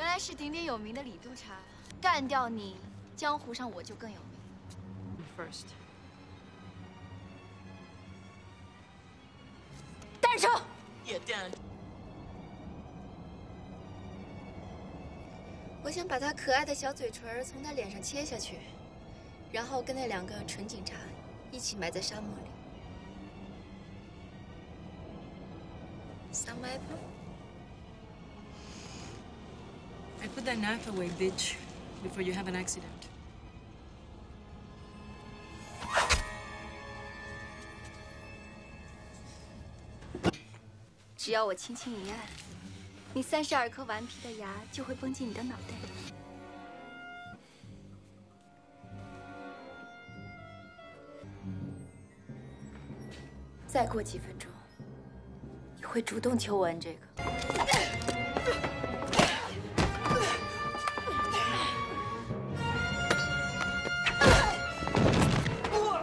原来是鼎鼎有名的李督察，干掉你，江湖上我就更有名。First，单手。我想把他可爱的小嘴唇从他脸上切下去，然后跟那两个蠢警察一起埋在沙漠里。Some apple. Put that knife away, bitch, before you have an accident. 只要我轻轻一按，你三十二颗顽皮的牙就会崩进你的脑袋。再过几分钟，你会主动求我摁这个。